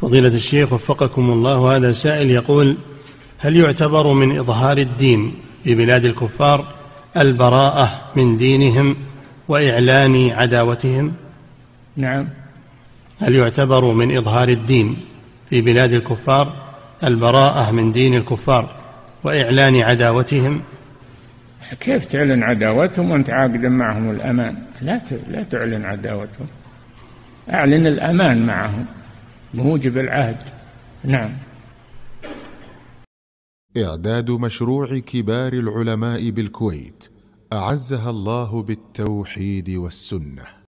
فضيلة الشيخ وفقكم الله هذا سائل يقول هل يعتبر من إظهار الدين في بلاد الكفار البراءة من دينهم وإعلان عداوتهم؟ نعم. هل يعتبر من إظهار الدين في بلاد الكفار البراءة من دين الكفار وإعلان عداوتهم؟ كيف تعلن عداوتهم وأنت عاقد معهم الأمان؟ لا لا تعلن عداوتهم. أعلن الأمان معهم. موجب العهد. نعم. إعداد مشروع كبار العلماء بالكويت أعزها الله بالتوحيد والسنة.